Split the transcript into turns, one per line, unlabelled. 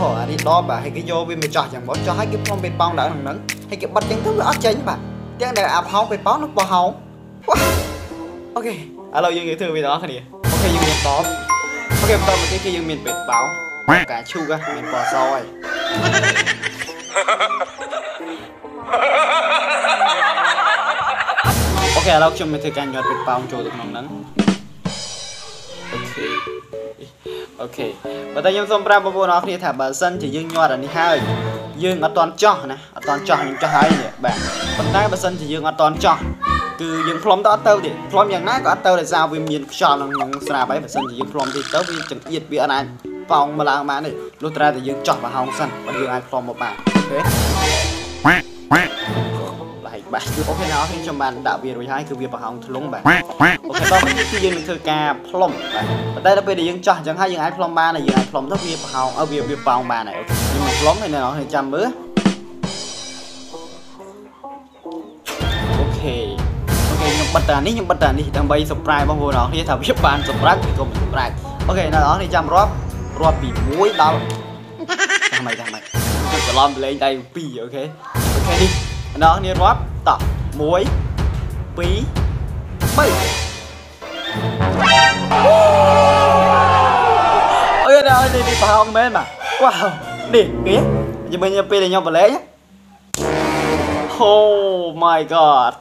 ហអានេះដបបាទហើយគេយកវាមកចោះយ៉ាងមកចោះហើយគេផ្លុំពេលប៉ោងដល់ហ្នឹងហើយគេបិទចឹងទៅវាអត់ចេញបាទទាំងដែលអាប់ហោងពេលប៉ោងនឹងបោះហោងវ៉ាអូខេឥឡូវយើងនិយាយធ្វើវាដល់គ្នាអូខេយើងមានតបអូខេបន្តមកទៀតគឺយើងមានពេលប៉ោងការឈូកមានពណ៌សហើយអូខេឥឡូវខ្ញុំមានធ្វើការញាត់ពេលប៉ោងចូលទៅក្នុងហ្នឹង OK បើតែខ្ញុំសូមប្រាប់បងប្អូនអរគ្នាថាបើសិនជាយើងញាត់អានេះហើយយើងអត់តន់ចោះណាអត់តន់ចោះខ្ញុំចោះហើយនេះបាទប៉ុន្តែបើសិនជាយើងអត់តន់ចោះគឺយើងផ្លុំទៅអត់ទៅទេផ្លុំយ៉ាងណាក៏អត់ទៅដោយសារវាមានខ្យល់ក្នុងក្នុងស្រាប់ហើយបើសិនជាយើងផ្លុំតិចទៅវាចង្អៀតវាអត់អាចប៉ោងមកឡើងបានទេលុះត្រាតែយើងចោះប្រហោងសិនបើយើងអាចផ្លុំមកបាន OK OK ណាស់ខ្ញុំបានដាក់វារួចហើយគឺវាប្រហោងធ្លុងបាទ
quack quack
អូខេដល់នេះគឺយើងនឹងធ្វើការផ្លុំបាទប៉ុន្តែដល់ពេលដែលយើងចោះអញ្ចឹងហើយយើងអាចផ្លុំបានហើយយើងអាចផ្លុំទៅវាប្រហោងអើវាវាប៉ោងបានហើយអូខេយើងមកផ្លុំហើយអ្នកនរចាំមើលអូខេអូខេខ្ញុំបិទតានេះខ្ញុំបិទតានេះដើម្បី surprise បងប្អូនអរគ្នាថាវាបាន surprise ឬក៏មិន surprise អូខេអ្នកនរគ្នាចាំរាប់រាប់ពី1ដល់ចាំមិនចាំមិនខ្ញុំច្រឡំលេងដៃ2អូខេអូខេនេះអ្នកនរគ្នារាប់តោះ 1 2 3អូយដល់នេះនេះប្រហោងមែនបាទវ៉ាវនេះគេជំនាញពេលដែលខ្ញុំបលែង Oh my god